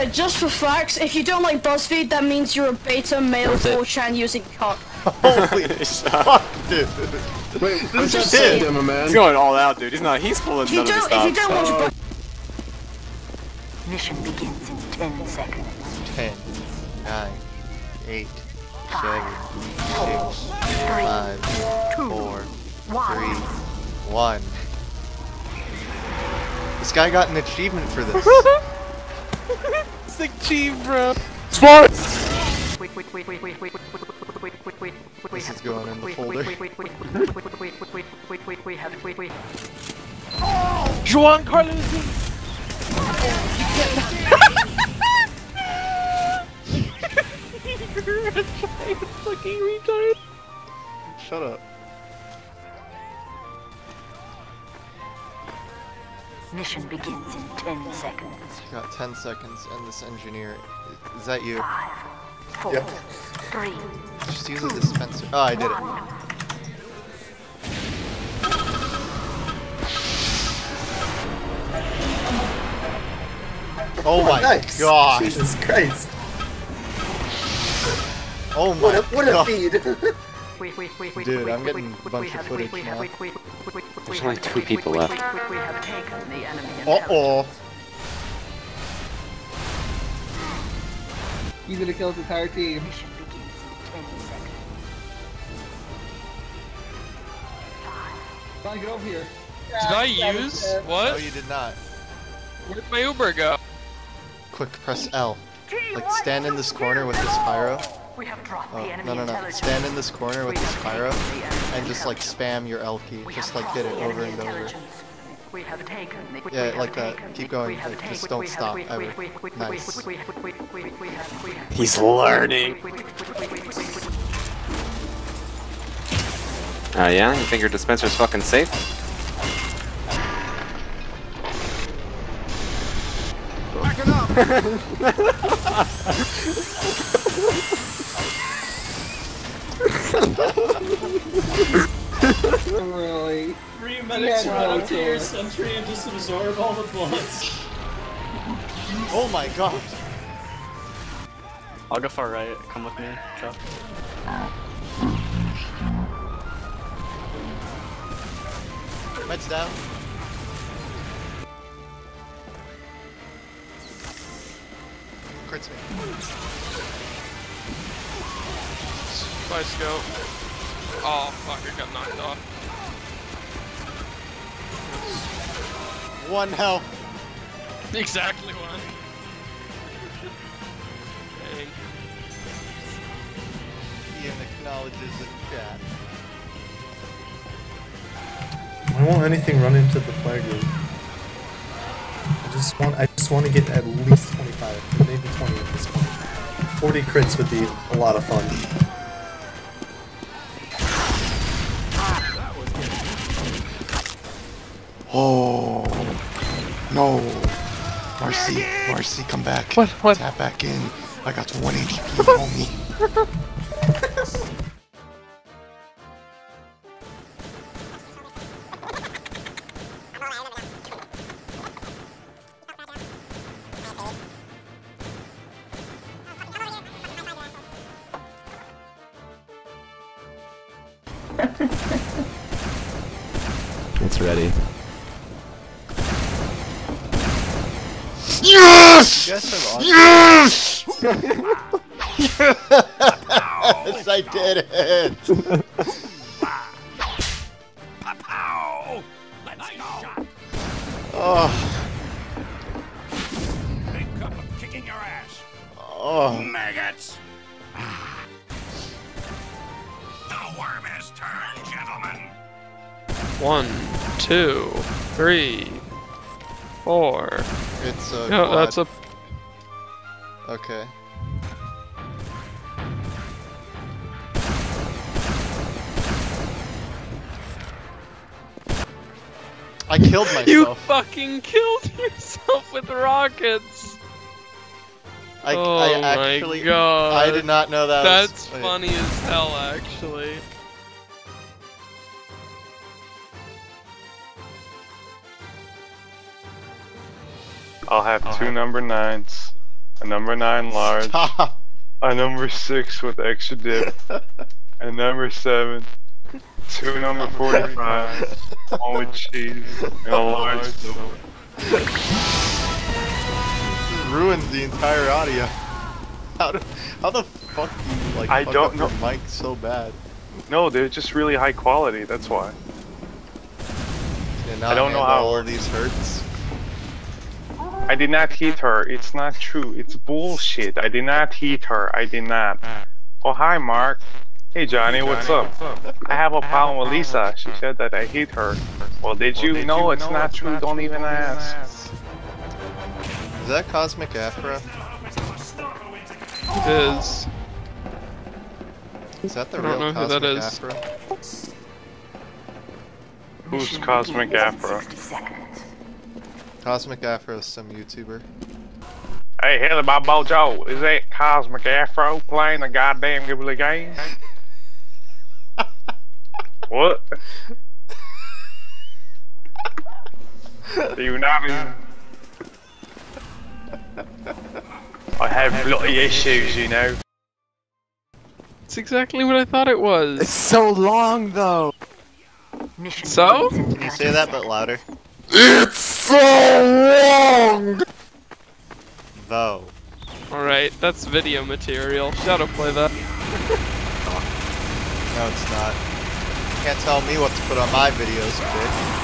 uh, just for facts, if you don't like BuzzFeed, that means you're a beta male What's 4chan using cock. Holy fuck, dude. Wait, I just just saying. him, man. He's going all out, dude. He's not. He's pulling If you none of this don't, if you don't watch Uh, Mission begins in 10 seconds. 10, 9, 8, 7, 6, 5, 4, 3, 1. This guy got an achievement for this. Sick chief, bro. Sports. wait, wait, wait, wait, wait, wait, wait, wait, wait, wait, wait, This is going in the folder. Wait, wait, wait, wait, wait, wait, wait, wait, wait, wait, wait, wait, have- wait, wait. Juan Carlos. fucking retard. Shut up. Mission begins in 10 seconds. You got 10 seconds and this engineer. Is that you? Five, four, Yep. three, Just use a dispenser. Oh, I did it. Oh my Nice. god. Jesus Christ. Oh my What a, what a god. feed. Dude, I'm getting a bunch of footage now. There's only two people left. Uh-oh. He's gonna kill his entire team. John, get over here. Yeah, did I use? What? No, you did not. Where'd my Uber go? Quick, press L. Like, stand in this corner with this pyro. We have dropped oh, the enemy no, no, no. Stand in this corner with this pyro and just like spam your L key. Just like hit it over and over. We have taken the, yeah, like that. Keep going. Like, just don't stop ever. Nice. He's learning. Oh uh, yeah? You think your dispenser's fucking safe? Back it up! Medics Yeah, run no, up to your sentry and just absorb all the bullets. Oh my god. I'll go far right. Come with me, Chuck. Meds down. Crits me. By scope. Oh fuck, I got knocked off. One health. Exactly one. Dang. Ian acknowledges in chat. I won't anything run into the flag room. I just want I just want to get at least 25, maybe 20 at this point. 40 crits would be a lot of fun. Oh no. Marcy, Marcy, come back. What? What? Tap back in. I got 1 HP, homie. It's ready. Yes! You guys have awesome. Yes! yes, I did it. Oh. Kicking your ass. Oh. Maggots! The worm has turned, gentlemen. One, two, three, four. It's a. No, quad. that's a. Okay. I killed myself. You fucking killed yourself with rockets. I, oh I my actually. god. I did not know that. That's wait. funny as hell, actually. I'll have two number nines. a number 9 large, Stop. a number 6 with extra dip, a number 7, two number 45, one with cheese, and a large soda. Ruins the entire audio. How, do, how the fuck do you like I fuck don't up know. your mic so bad? No, they're just really high quality, that's why. And I don't know how- all these hurts. I did not hit her. It's not true. It's bullshit. I did not hit her. I did not. Oh, hi, Mark. Hey, Johnny, what's up? I have a problem with Lisa. She said that I hit her. Well, did you? no, it's not true. Don't even ask. Is that Cosmic Afro? It is. Is that the I don't real know who that Cosmic. Afro? Who's Cosmic Afro? Cosmic Afro is some YouTuber. Hey, hello, my Bojo. Is that Cosmic Afro playing the goddamn Ghibli game? what? Do you not even... I have bloody issues, you know. It's exactly what I thought it was. It's so long though. So? Can you say that but louder? It's so long. Though. Alright, that's video material. ShadowPlay that. No, it's not. You can't tell me what to put on my videos, bitch.